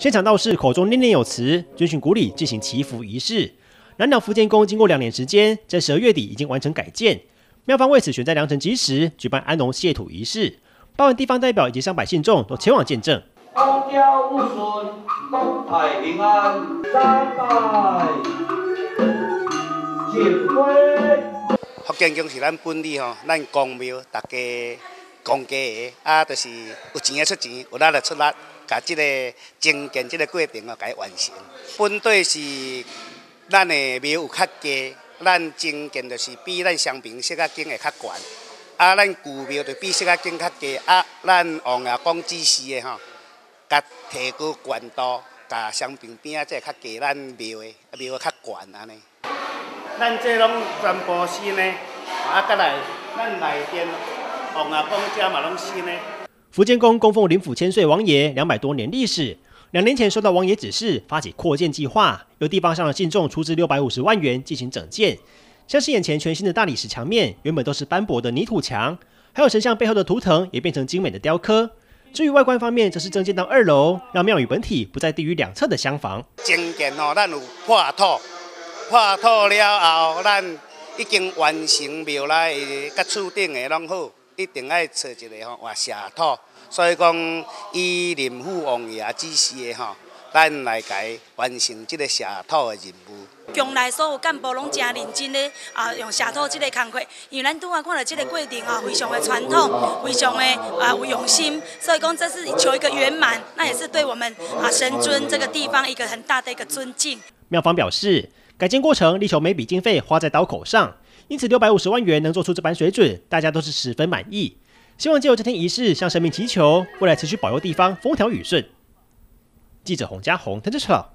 现场道士口中念念有词，遵循古礼进行祈福仪式。南岛福建宫经过两年时间，在十二月底已经完成改建。庙方为此选在良辰吉时举办安农谢土仪式，包含地方代表以及上百信众都前往见证。公交勿顺，公泰平安，三拜，请归。福建宫是咱本地吼，咱公庙大家公家的，啊，就是有钱的出钱，有力的出力。把这个增建这个过程哦，给完成。本地是咱的庙有较低，咱增建就是比咱商平石仔景会较悬。啊，咱旧庙就比石仔景较低。啊，咱王爷讲指示的吼，甲提高悬度，甲商平边啊，即较低咱庙的庙较悬安尼。咱这拢全部新的，啊，再来咱内边福建宫供奉林府千岁王爷两百多年历史，两年前收到王爷指示，发起扩建计划，由地方上的信众出资六百五十万元进行整建。像是眼前全新的大理石墙面，原本都是斑驳的泥土墙，还有神像背后的图腾也变成精美的雕刻。至于外观方面，则是增建到二楼，让庙宇本体不再低于两侧的厢房。增建哦，咱有破土，破土了后，咱已经完成庙内甲厝顶的拢好。一定要找一个吼换下土，所以讲以林府王爷指示的吼，咱来改完成这个社土的任务。宫内所有干部拢真认真咧啊，用社土这个工作，因为咱拄仔看到这个过程啊，非常的传统，非常的啊有用心，所以讲这是求一个圆满，那也是对我们啊神尊这个地方一个很大的一个尊敬。妙方表示，改建过程力求每笔经费花在刀口上。因此，六百五十万元能做出这般水准，大家都是十分满意。希望借由这天仪式，向神明祈求，未来持续保佑地方风调雨顺。记者洪家宏，他就撤了。